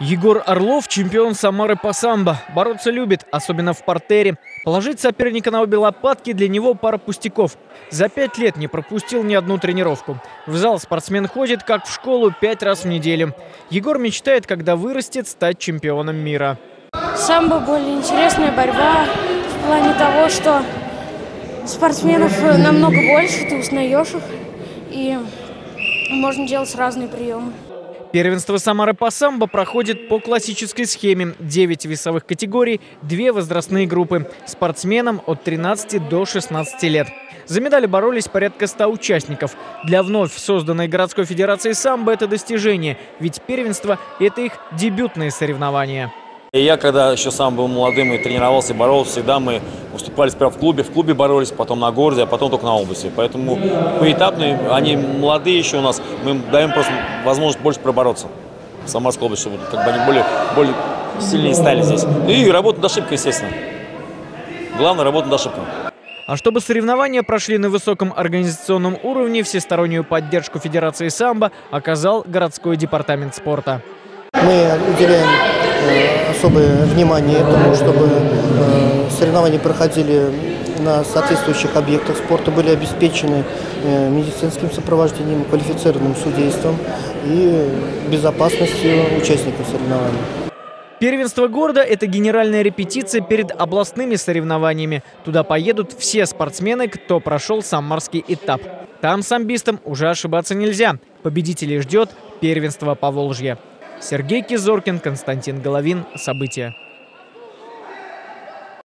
Егор Орлов – чемпион Самары по самбо. Бороться любит, особенно в портере. Положить соперника на обе лопатки для него пара пустяков. За пять лет не пропустил ни одну тренировку. В зал спортсмен ходит, как в школу, пять раз в неделю. Егор мечтает, когда вырастет, стать чемпионом мира. Самбо более интересная борьба в плане того, что спортсменов намного больше, ты узнаешь их, и можно делать разные приемы. Первенство Самары по самбо проходит по классической схеме. 9 весовых категорий, 2 возрастные группы. Спортсменам от 13 до 16 лет. За медали боролись порядка 100 участников. Для вновь созданной городской федерации самбо это достижение, ведь первенство – это их дебютные соревнования. И я, когда еще сам был молодым и тренировался, и боролся, всегда мы уступали сперва в клубе, в клубе боролись, потом на городе, а потом только на области. Поэтому поэтапные, они молодые еще у нас, мы им даем просто возможность больше пробороться в Самарской области, чтобы как бы они более, более сильнее стали здесь. И работа над ошибкой, естественно. Главное, работа над ошибкой. А чтобы соревнования прошли на высоком организационном уровне, всестороннюю поддержку Федерации самбо оказал городской департамент спорта. Мы уделяем особое внимание этому, чтобы э, соревнования проходили на соответствующих объектах спорта, были обеспечены э, медицинским сопровождением, квалифицированным судейством и безопасностью участников соревнований. Первенство города – это генеральная репетиция перед областными соревнованиями. Туда поедут все спортсмены, кто прошел самарский этап. Там самбистам уже ошибаться нельзя. Победителей ждет первенство по Волжье. Сергей Кизоркин, Константин Головин. События.